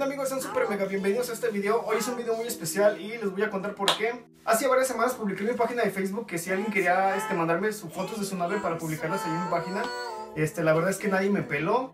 amigos? Sean súper mega bienvenidos a este video. Hoy es un video muy especial y les voy a contar por qué. Hace varias semanas publiqué en mi página de Facebook que si alguien quería este, mandarme sus fotos de su nave para publicarlas ahí en mi página, este, la verdad es que nadie me peló.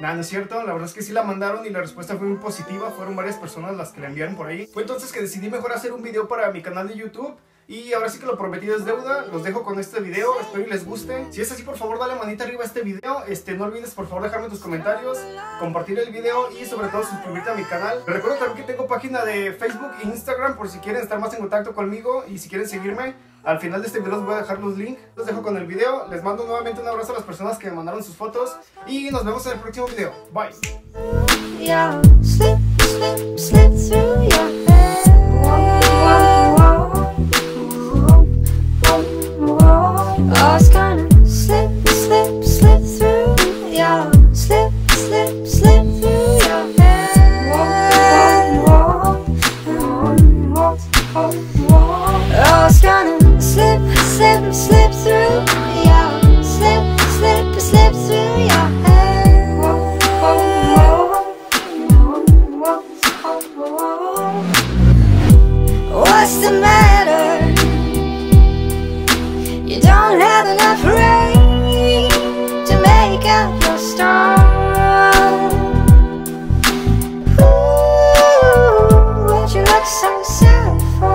Nada, no es cierto, la verdad es que sí la mandaron y la respuesta fue muy positiva, fueron varias personas las que la enviaron por ahí. Fue entonces que decidí mejor hacer un video para mi canal de YouTube y ahora sí que lo prometido es deuda, los dejo con este video, espero que les guste. Si es así, por favor, dale manita arriba a este video. Este, no olvides, por favor, dejarme tus comentarios, compartir el video y sobre todo suscribirte a mi canal. Recuerdo también que tengo página de Facebook e Instagram por si quieren estar más en contacto conmigo y si quieren seguirme. Al final de este video les voy a dejar los links. Los dejo con el video. Les mando nuevamente un abrazo a las personas que me mandaron sus fotos y nos vemos en el próximo video. Bye. So sad for?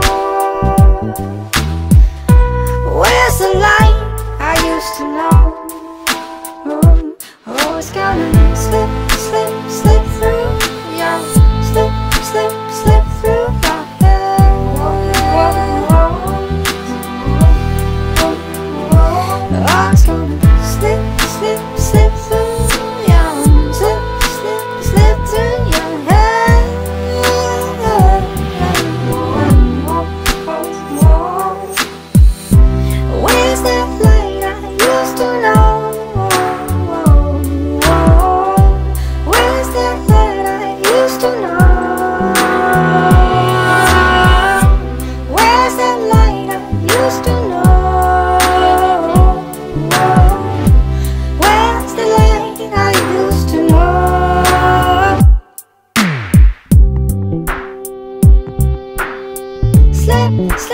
Where's the light I used to know? Oh, oh, it's gonna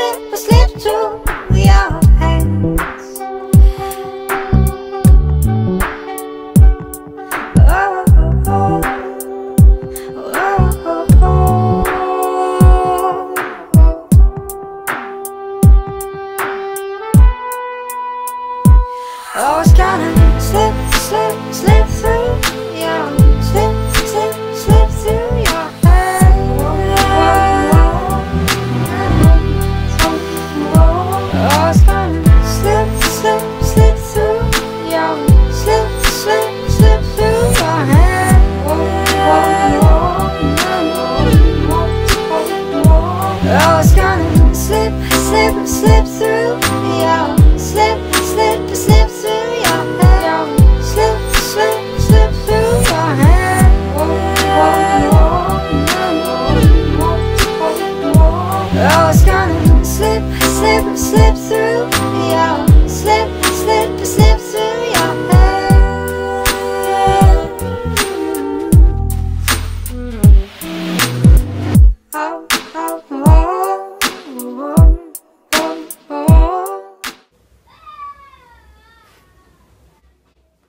Slip, slip, through your hands. Oh, oh, oh, oh, slip through.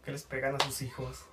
Que les pegan a sus hijos.